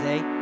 Zay.